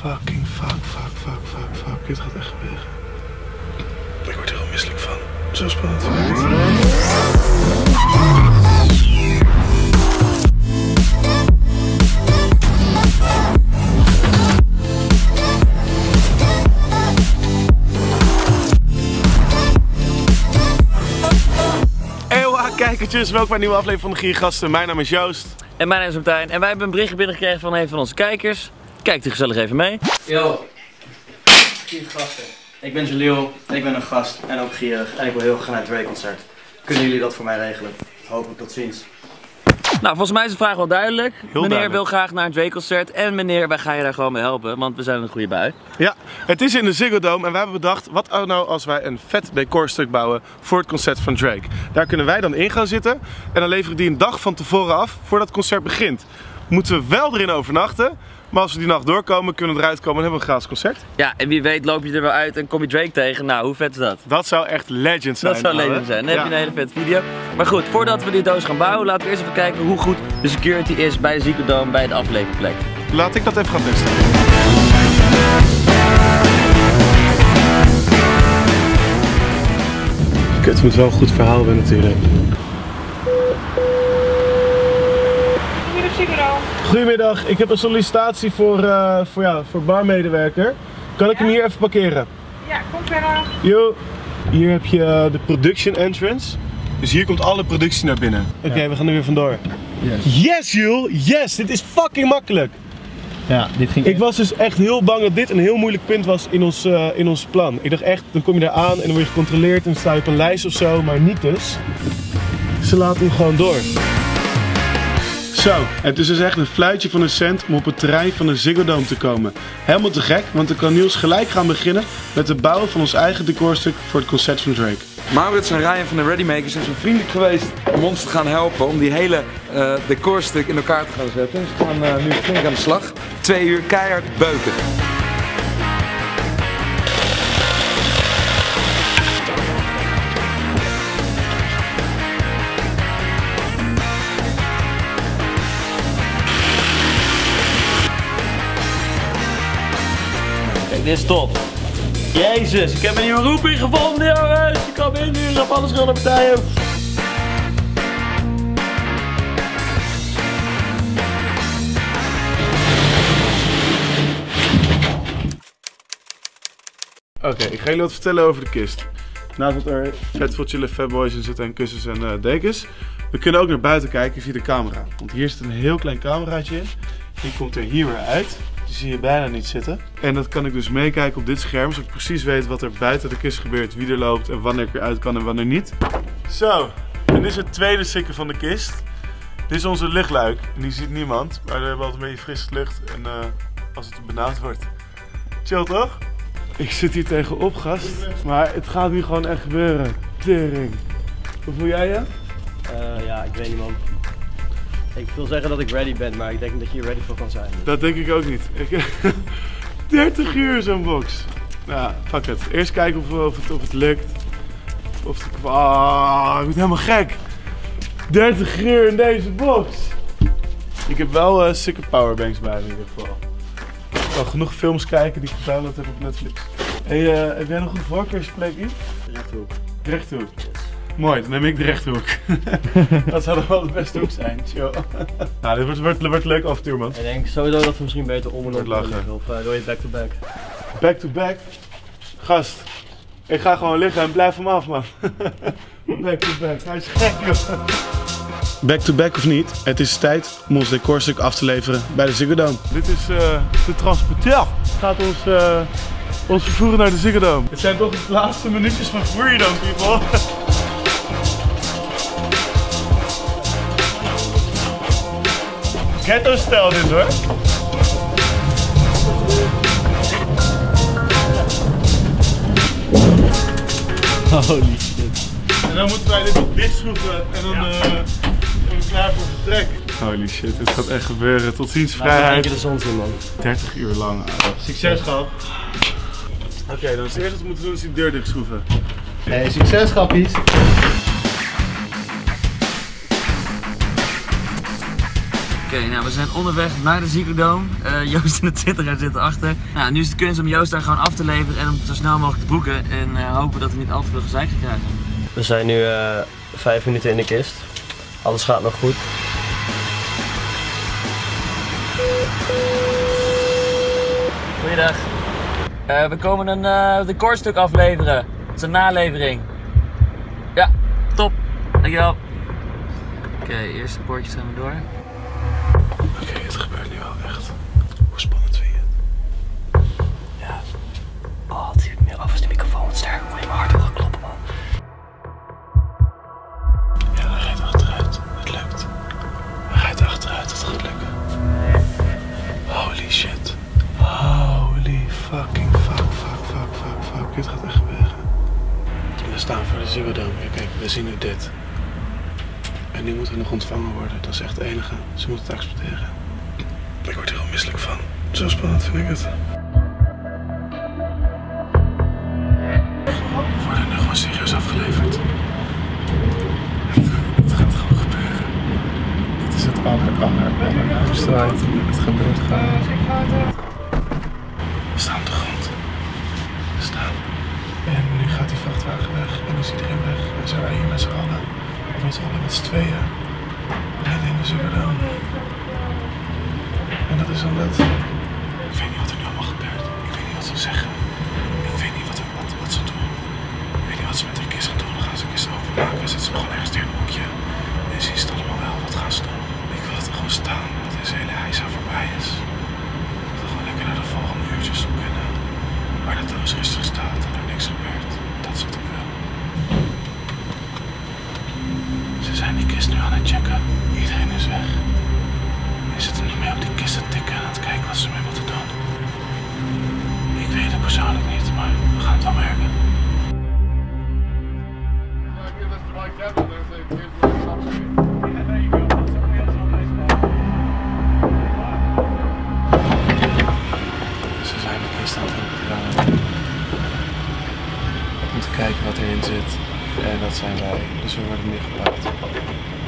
Fucking fuck, fuck, fuck, fuck, fuck. Dit gaat echt gebeuren. Ik word er heel misselijk van. Zo spannend kijkertjes, welkom bij een nieuwe aflevering van de Giergasten. Mijn naam is Joost. En mijn naam is Martijn en wij hebben een berichtje binnengekregen van een van onze kijkers. Kijkt u gezellig even mee. Yo, vier gasten. Ik ben Jalil, ik ben een gast en ook gierig en ik wil heel graag naar het Drake-concert. Kunnen jullie dat voor mij regelen? Hopelijk tot ziens. Nou, volgens mij is de vraag wel duidelijk. meneer duidelijk. wil graag naar een Drake-concert en meneer, wij gaan je daar gewoon mee helpen, want we zijn in een goede bui. Ja, het is in de Ziggo Dome en wij hebben bedacht, wat nou als wij een vet decorstuk bouwen voor het concert van Drake. Daar kunnen wij dan in gaan zitten en dan leveren we die een dag van tevoren af voordat het concert begint. Moeten we wel erin overnachten, maar als we die nacht doorkomen, kunnen we eruit komen en hebben we een gratis concert. Ja, en wie weet loop je er wel uit en kom je Drake tegen. Nou, hoe vet is dat? Dat zou echt legend zijn. Dat zou leven zijn. Dan heb je een hele vette video. Maar goed, voordat we die doos gaan bouwen, laten we eerst even kijken hoe goed de security is bij de Ziggo Dome bij de afleverplek. Laat ik dat even gaan testen. Kut, moet wel een goed verhaal hebben natuurlijk. Goedemiddag, ik heb een sollicitatie voor, eh, voor, ja, voor barmedewerker. Kan ik hem hier even parkeren? Ja, kom verder. Yo, hier heb je eh, de production entrance. Dus hier komt alle productie naar binnen. Oké, we gaan er weer vandoor. Yes, yes Jules, yes, dit is fucking makkelijk. Ja, dit ging Ik was dus echt heel bang dat dit een heel moeilijk punt was in ons, eh, in ons plan. Ik dacht echt, dan kom je daar aan en dan word je gecontroleerd en dan sta je op een lijst of zo, maar niet dus. Ze laten hem gewoon door. Zo, het is dus echt een fluitje van een cent om op het terrein van de Ziggo Dome te komen. Helemaal te gek, want dan kan Niels gelijk gaan beginnen met het bouwen van ons eigen decorstuk voor het concert van Drake. Maurits en Ryan van de Readymakers zijn zo vriendelijk geweest om ons te gaan helpen om die hele eh, decorstuk in elkaar te gaan zetten. Ze gaan eh, nu flink aan de slag. Twee uur keihard beuken. Is top. Jezus, ik heb een nieuwe roeping gevonden, jongens. Je kan inhuren op alle schilderpartijen. Oké, ik ga jullie wat vertellen over de kist. Naast dat er vet veel chille fatboys in zitten en kussens en eh, dekens. We kunnen ook naar buiten kijken via de camera. Want hier zit een heel klein cameraatje in. Die komt er hier weer uit. Die zie je bijna niet zitten. En dat kan ik dus meekijken op dit scherm. Zodat ik precies weet wat er buiten de kist gebeurt. Wie er loopt en wanneer ik weer uit kan en wanneer niet. Zo, en dit is het tweede sticker van de kist. Dit is onze luchtluik. En die ziet niemand. Maar we hebben altijd een beetje frisse lucht. En eh, als het benauwd wordt. Chill toch? Ik zit hier tegenop, gast. Maar het gaat nu gewoon echt gebeuren. Tering. Hoe voel jij je? Eh, ja, ik weet niet man. Ik wil zeggen dat ik ready ben, maar ik denk niet dat je hier ready voor kan zijn. Dat denk ik ook niet. Ik, 30 uur zo'n box. Nou, fuck het. Eerst kijken of, of, het, of het lukt. Of het, ah, ik ben helemaal gek. 30 uur in deze box. Ik heb wel eh sikke powerbanks bij me in ieder geval. Ik kan genoeg films kijken die ik gedownload heb op Netflix. Hey, eh, heb jij nog een voorkeursplekje? Rechthoek. Rechthoek. Mooi, dan neem ik de rechthoek. dat zou dan wel de beste hoek zijn. Chill. nou, dit wordt, wordt, leuk avontuur, man. Ik denk sowieso dat we misschien beter om en op liggen, Of uh, doe je back to back? Back to back. Gast, ik ga gewoon liggen en blijf hem af, man. back to back. Hij is gek, joh. Back to back of niet, het is tijd om ons decorstuk af te leveren bij de Ziggo Dome. Dit is eh, de transporteur. Het gaat ons, eh, ons vervoeren naar de Ziggo Dome. Het zijn toch de laatste minuutjes van freedom, people. Ghetto stijl dit hoor. Holy shit. En dan moeten wij dit op dicht schroeven en dan eh, zijn we klaar voor vertrek. Holy shit, dit gaat echt gebeuren. Tot ziens, vrijheid. de zon zien man. 30 uur lang. ouwe. Succes gehad. Oké, dan is het eerste wat we moeten doen is die deur dicht schroeven. Hey, succes grappies. Oké, nou we zijn onderweg naar de Ziekendoom. Eh, Joost en de Twitteraar zitten achter. Nou, nu is de kunst om Joost daar gewoon af te leveren en om zo snel mogelijk te boeken. En eh, hopen dat we niet al te veel gezeik gaan krijgen. We zijn nu eh, vijf minuten in de kist. Alles gaat nog goed. Goeiedag. We komen een decorstuk afleveren. Het is een nalevering. Ja, top. Dankjewel. Oké, eerste poortje zijn we door. Oké, het gebeurt nu wel echt. Hoe spannend vind je het? Oh, het duurt meer af als de microfoon wat sterker. Moet je mijn hart horen kloppen, man. Ja, hij rijdt achteruit. Het lukt. Hij rijdt achteruit. Het gaat lukken. Holy shit. Holy fucking fuck, fuck, fuck, fuck, fuck. Dit gaat echt gebeuren. We staan voor de. Ja, kijk, we zien nu dit. En nu moeten we nog ontvangen worden. Dat is echt het enige. Ze moeten het exploderen. Ik word er heel misselijk van. Zo spannend vind ik het. We worden nu gewoon serieus afgeleverd. Het gaat gewoon gebeuren. Dit is het aller, aller, allerlaatste item. Het gebeurt gewoon. We staan op de grond. We staan. En nu gaat die vrachtwagen weg. En is iedereen weg. En zijn wij hier met z'n allen. Met z'n allen met z'n tweeën. Midden in de Zuggerdome. En dat is omdat... Ik weet niet wat er nu allemaal gebeurt. Ik weet niet wat ze zeggen. Ik weet niet wat, er, wat, wat ze doen. Ik weet niet wat ze met de kist gaan doen. Dan gaan ze de kist openmaken. Zetten ze gewoon ergens in een hoekje. En zien ze het allemaal wel. Wat gaan ze doen? Ik wil dat er gewoon staan. Dat deze hele heisa voorbij is. Dat we gewoon lekker naar de volgende uurtjes toe kunnen. Waar de doos rustig staat en er niks gebeurt. Dat is wat ik wil. Ze zijn die kist nu aan het checken. Iedereen is weg. Ze zitten nu mee op die kist te tikken en aan het kijken wat ze mee moeten doen. Ik weet het persoonlijk niet, maar we gaan het wel merken. Ze zijn de kist aan het opdragen. Om te kijken wat erin zit. En dat zijn wij. Dus we worden nu.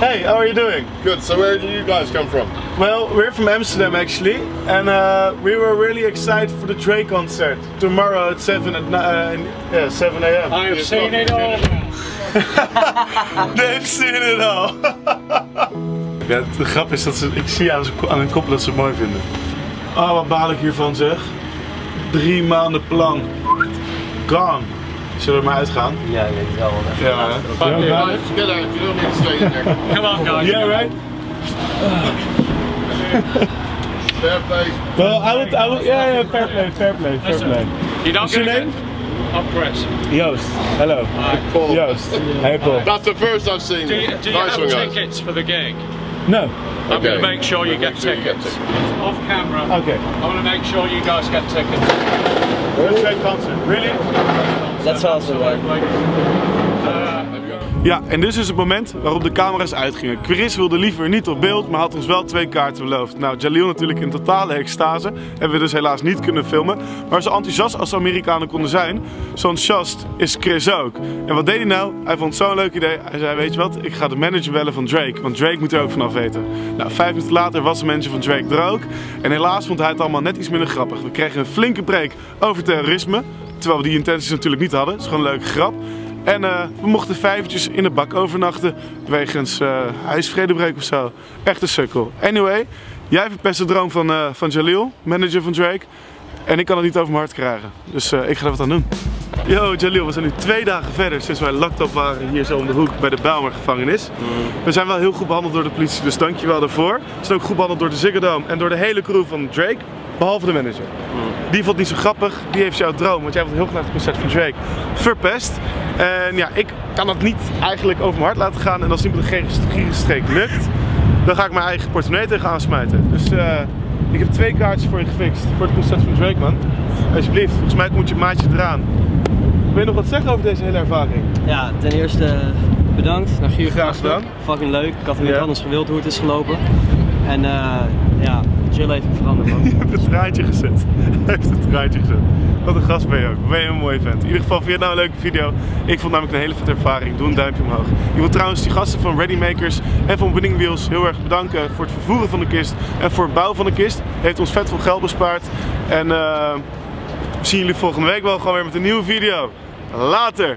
Hey, how are you doing? Good. So where do you guys come from? Well, we're from Amsterdam actually, and uh, we were really excited for the Drake concert tomorrow at seven at ni- uh, yeah, seven a.m. I have seen it all. They've seen it all. ja, de grap is dat ze, ik zie aan, aan hun kop dat ze het mooi vinden. Oh, wat baal ik hiervan zeg. Drie maanden plan. Gone. Zullen we maar uitgaan? Ja, ik weet het wel. man. Ja. Yeah, guys, get out. You don't need to stay in there. Come on, guys. Yeah, right. Fair play. Well, I would, I would, yeah, yeah, fair play, fair play, fair play. You don't What's your name? I'm Chris. Joost. Hello. Paul. Joost. Hey Paul. That's the first I've seen Do you. you, do you nice have one, guys. tickets for the gig? No. I'm Okay. going to make sure you get tickets. Off camera. Okay. I want to make sure you guys get tickets. Drake concert. Really? Dat zal wel. Ja, en dit is het moment waarop de camera's uitgingen. Chris wilde liever niet op beeld, maar had ons wel twee kaarten beloofd. Nou, Jalil natuurlijk in totale extase. Hebben we dus helaas niet kunnen filmen. Maar zo enthousiast als de Amerikanen konden zijn, zo enthousiast is Chris ook. En wat deed hij nou? Hij vond zo'n leuk idee. Hij zei, weet je wat, ik ga de manager bellen van Drake. Want Drake moet er ook vanaf weten. Nou, vijf minuten later was de manager van Drake er ook. En helaas vond hij het allemaal net iets minder grappig. We kregen een flinke preek over terrorisme. Terwijl we die intenties natuurlijk niet hadden. Het is gewoon een leuke grap. En eh, we mochten vijvertjes in de bak overnachten. Wegens eh huisvredebreuk of zo. Echt een sukkel. Anyway, jij verpest de droom van, eh, van Jalil, manager van Drake. En ik kan het niet over mijn hart krijgen. Dus ik ga er wat aan doen. Yo Jalil, we zijn nu twee dagen verder sinds wij locked up waren hier zo om de hoek bij de Bijlmer gevangenis. We zijn wel heel goed behandeld door de politie, dus dankjewel daarvoor. We zijn ook goed behandeld door de Ziggo Dome en door de hele crew van Drake. Behalve de manager. Die vond het niet zo grappig. Die heeft jouw droom, want jij wilt heel graag het concert van Drake verpest. En ja, ik kan dat niet eigenlijk over mijn hart laten gaan. En als met een gierige streek lukt, dan ga ik mijn eigen portemonnee tegen aansmijten. Dus eh, ik heb twee kaartjes voor je gefixt voor het concert van Drake, man. Alsjeblieft, volgens mij moet je maatje eraan. Wil je nog wat zeggen over deze hele ervaring? Ja, ten eerste bedankt naar Gier Graag gedaan. Fucking leuk. Ik had het niet anders gewild hoe het is gelopen. En eh ja, chill even veranderd man. Je hebt het traantje gezet. Hij heeft het traantje gezet. Wat een gast ben je ook. Ben je een mooi vent. In ieder geval, vind je het nou een leuke video? Ik vond namelijk een hele vette ervaring. Doe een duimpje omhoog. Ik wil trouwens die gasten van Readymakers en van Winning Wheels heel erg bedanken voor het vervoeren van de kist en voor het bouwen van de kist. Heeft ons vet veel geld bespaard. En eh, we zien jullie volgende week wel gewoon weer met een nieuwe video. Later!